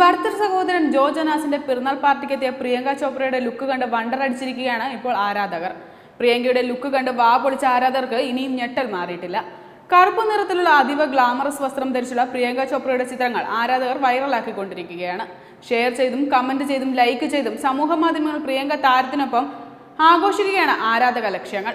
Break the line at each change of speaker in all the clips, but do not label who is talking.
ഭർത്തൃ സഹോദരൻ ജോ ജനാസിന്റെ പിറന്നാൾ പാർട്ടിക്ക് എത്തിയ പ്രിയങ്ക ചോപ്രയുടെ ലുക്ക് കണ്ട് വണ്ടർ അടിച്ചിരിക്കുകയാണ് ഇപ്പോൾ ആരാധകർ. പ്രിയങ്കയുടെ ലുക്ക് കണ്ട് വാ പൊളിച്ച ആരാധകർക്ക് ഇനിയും ഞെട്ടൽ മാറിയിട്ടില്ല. കറുപ്പ് നിറത്തിലുള്ള അതീവ ഗ്ലാമറസ് വസ്ത്രം ധരിച്ചുള്ള പ്രിയങ്ക ചോപ്രയുടെ ചിത്രങ്ങൾ ആരാധകർ വൈറലാക്കിക്കൊണ്ടിരിക്കുകയാണ്. ഷെയർ ചെയ്തും കമന്റ് ചെയ്തും ലൈക്ക് ചെയ്തും സമൂഹ മാധ്യമങ്ങൾ പ്രിയങ്ക താരത്തിനൊപ്പം ആഘോഷിക്കുകയാണ് ആരാധക ലക്ഷ്യങ്ങൾ.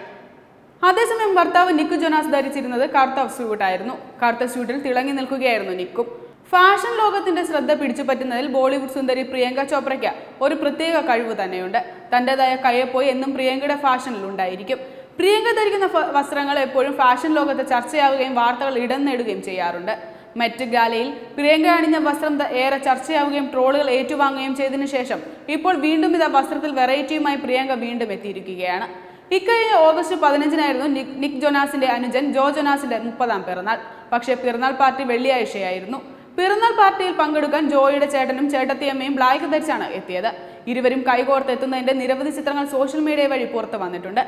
അതേസമയം ഭർത്താവ് നിക്കു ജോനാസ് ധരിച്ചിരുന്നത് കറുത്ത സ്യൂട്ടായിരുന്നു കറുത്ത സ്യൂട്ടിൽ തിളങ്ങി നിൽക്കുകയായിരുന്നു നിക്കും. ഫാഷൻ ലോകത്തിന്റെ ശ്രദ്ധ പിടിച്ചുപറ്റുന്നതിൽ ബോളിവുഡ് സുന്ദരി പ്രിയങ്ക ചോപ്രയ്ക്ക് ഒരു പ്രത്യേക കഴിവ് തന്നെയുണ്ട്. തന്റേതായ കയ്യപ്പോയി എന്നും പ്രിയങ്കയുടെ ഫാഷനിൽ ഉണ്ടായിരിക്കും. പ്രിയങ്ക ധരിക്കുന്ന വസ്ത്രങ്ങൾ എപ്പോഴും ഫാഷൻ ലോകത്ത് ചർച്ചയാവുകയും വാർത്തകൾ ഇടം നേടുകയും ചെയ്യാറുണ്ട്. മെറ്റ് ഗാലയിൽ പ്രിയങ്ക അണിഞ്ഞ വസ്ത്രം ഏറെ ചർച്ചയാവുകയും ട്രോളുകൾ ഏറ്റുവാങ്ങുകയും ചെയ്തതിനു ശേഷം ഇപ്പോൾ വീണ്ടും ഇതാ വസ്ത്രത്തിൽ വെറൈറ്റിയുമായി പ്രിയങ്ക വീണ്ടും എത്തിയിരിക്കുകയാണ്. ഇക്കഴിഞ്ഞ ഓഗസ്റ്റ് പതിനഞ്ചിനായിരുന്നു നിക് നിക് ജോനാസിന്റെ അനുജൻ ജോ ജൊനാസിന്റെ മുപ്പതാം പിറന്നാൾ. പക്ഷേ പിറന്നാൾ പാർട്ടി വെള്ളിയാഴ്ചയായിരുന്നു. പിറന്നാൾ പാർട്ടിയിൽ പങ്കെടുക്കാൻ ജോയിയുടെ ചേട്ടനും ചേട്ടത്തിയമ്മയും ബ്ലാക്ക് ധരിച്ചാണ് എത്തിയത്. ഇരുവരും കൈകോർത്ത് എത്തുന്നതിന്റെ നിരവധി ചിത്രങ്ങൾ സോഷ്യൽ മീഡിയ വഴി പുറത്തു വന്നിട്ടുണ്ട്.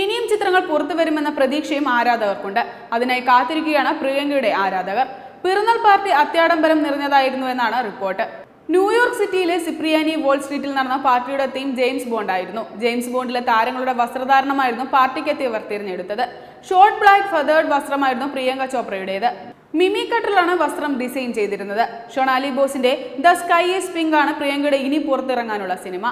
ഇനിയും ചിത്രങ്ങൾ പുറത്തു വരുമെന്ന പ്രതീക്ഷയും ആരാധകർക്കുണ്ട്. അതിനായി കാത്തിരിക്കുകയാണ് പ്രിയങ്കയുടെ ആരാധകർ. പിറന്നാൾ പാർട്ടി അത്യാഡംബരം നിറഞ്ഞതായിരുന്നു എന്നാണ് റിപ്പോർട്ട്. ന്യൂയോർക്ക് സിറ്റിയിലെ സിപ്രിയാനി വോൾ സ്ട്രീറ്റിൽ നടന്ന പാർട്ടിയുടെ തീം ജെയിംസ് ബോണ്ട് ആയിരുന്നു. ജെയിംസ് ബോണ്ടിലെ താരങ്ങളുടെ വസ്ത്രധാരണമായിരുന്നു പാർട്ടിക്കെത്തിയവർ തിരഞ്ഞെടുത്തത്. ഷോർട്ട് ബ്ലാക്ക് ഫെതേർഡ് വസ്ത്രമായിരുന്നു പ്രിയങ്ക ചോപ്രയുടേത്. മിമി കട്ടറിലാണ് വസ്ത്രം ഡിസൈൻ ചെയ്തിരുന്നത്. ഷൊണാലി ബോസിന്റെ ദ സ്കൈ ഈസ് പിങ്ക് ആണ് പ്രിയങ്കയുടെ ഇനി പുറത്തിറങ്ങാനുള്ള സിനിമ.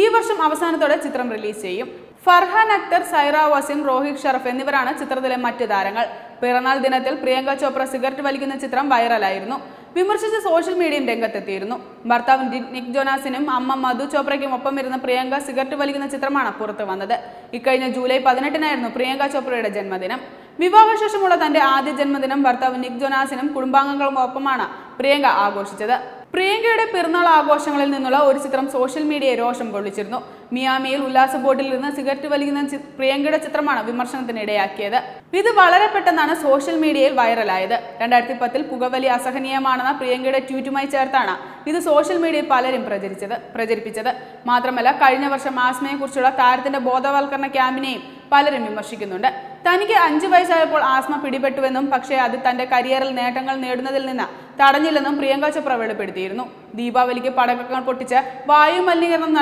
ഈ വർഷം അവസാനത്തോടെ ചിത്രം റിലീസ് ചെയ്യും. ഫർഹാൻ അക്തർ സൈറ വസിം രോഹിത് ഷറഫ് എന്നിവരാണ് ചിത്രത്തിലെ മറ്റ് താരങ്ങൾ. പിറന്നാൾ ദിനത്തിൽ പ്രിയങ്ക ചോപ്ര സിഗരറ്റ് വലിക്കുന്ന ചിത്രം വൈറലായിരുന്നു. വിമർശിച്ച് സോഷ്യൽ മീഡിയയും രംഗത്തെത്തിയിരുന്നു. ഭർത്താവ് നിക് ജോനാസിനും അമ്മ മധു ചോപ്രയ്ക്കും ഒപ്പം ഇരുന്ന പ്രിയങ്ക സിഗരറ്റ് വലിക്കുന്ന ചിത്രമാണ് പുറത്തു വന്നത്. ഇക്കഴിഞ്ഞ ജൂലൈ പതിനെട്ടിനായിരുന്നു പ്രിയങ്ക ചോപ്രയുടെ ജന്മദിനം. വിവാഹശേഷമുള്ള തന്റെ ആദ്യ ജന്മദിനം ഭർത്താവ് നിക് ജോനാസിനും കുടുംബാംഗങ്ങളും ഒപ്പമാണ് പ്രിയങ്ക ആഘോഷിച്ചത്. പ്രിയങ്കയുടെ പിറന്നാൾ ആഘോഷങ്ങളിൽ നിന്നുള്ള ഒരു ചിത്രം സോഷ്യൽ മീഡിയയെ രോഷം കൊള്ളിച്ചിരുന്നു. മിയാമിയിൽ ഉല്ലാസ ബോട്ടിൽ നിന്ന് സിഗരറ്റ് വലിക്കുന്ന പ്രിയങ്കയുടെ ചിത്രമാണ് വിമർശനത്തിന് ഇടയാക്കിയത് ഇത് വളരെ പെട്ടെന്നാണ് സോഷ്യൽ മീഡിയയിൽ വൈറലായത്. രണ്ടായിരത്തി പത്തിൽ പുകവലി അസഹനീയമാണെന്ന പ്രിയങ്കയുടെ ട്വീറ്റുമായി ചേർത്താണ് ഇത് സോഷ്യൽ മീഡിയയിൽ പലരും പ്രചരിച്ചത് പ്രചരിപ്പിച്ചത്. മാത്രമല്ല കഴിഞ്ഞ വർഷം ആസ്മയെക്കുറിച്ചുള്ള താരത്തിന്റെ ബോധവൽക്കരണ ക്യാമ്പിനെയും പലരും വിമർശിക്കുന്നുണ്ട്. തനിക്ക് അഞ്ചു വയസ്സായപ്പോൾ ആസ്മ പിടിപെട്ടുവെന്നും പക്ഷേ അത് തന്റെ കരിയറിൽ നേട്ടങ്ങൾ നേടുന്നതിൽ നിന്ന് തടഞ്ഞില്ലെന്നും പ്രിയങ്ക ചോപ്ര വെളിപ്പെടുത്തിയിരുന്നു. ദീപാവലിക്ക് പടക്കങ്ങൾ പൊട്ടിച്ച് വായു മലിനീകരണം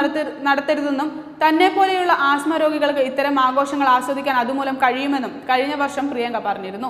നടത്തി നടത്തരുതെന്നും തന്നെ പോലെയുള്ള ആസ്മ രോഗികൾക്ക് ഇത്തരം ആഘോഷങ്ങൾ ആസ്വദിക്കാൻ അതുമൂലം കഴിയുമെന്നും കഴിഞ്ഞ വർഷം പ്രിയങ്ക പറഞ്ഞിരുന്നു.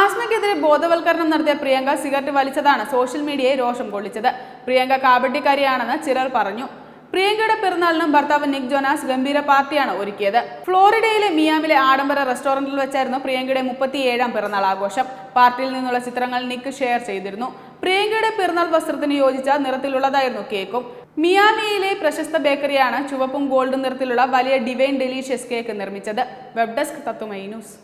ആസ്മയ്ക്കെതിരെ ബോധവൽക്കരണം നടത്തിയ പ്രിയങ്ക സിഗരറ്റ് വലിച്ചതാണ് സോഷ്യൽ മീഡിയയെ രോഷം കൊള്ളിച്ചത്. പ്രിയങ്ക കാബഡിക്കാരിയാണെന്ന് ചിലർ പറഞ്ഞു. പ്രിയങ്കയുടെ പിറന്നാളിനും ഭർത്താവ് നിക് ജോനാസ് ഗംഭീര പാർട്ടിയാണ് ഒരുക്കിയത്. ഫ്ലോറിഡയിലെ മിയാമിലെ ആഡംബര റെസ്റ്റോറന്റിൽ വെച്ചായിരുന്നു പ്രിയങ്കയുടെ മുപ്പത്തിയേഴാം പിറന്നാൾ ആഘോഷം. പാർട്ടിയിൽ നിന്നുള്ള ചിത്രങ്ങൾ നിക്ക് ഷെയർ ചെയ്തിരുന്നു. പ്രിയങ്കയുടെ പിറന്നാൾ വസ്ത്രത്തിന് യോജിച്ച നിറത്തിലുള്ളതായിരുന്നു കേക്കും. മിയാമിയിലെ പ്രശസ്ത ബേക്കറിയാണ് ചുവപ്പും ഗോൾഡും നിറത്തിലുള്ള വലിയ ഡിവൈൻ ഡെലീഷ്യസ് കേക്ക് നിർമ്മിച്ചത്. വെബ് ഡെസ്ക് തത്തുമൈ ന്യൂസ്.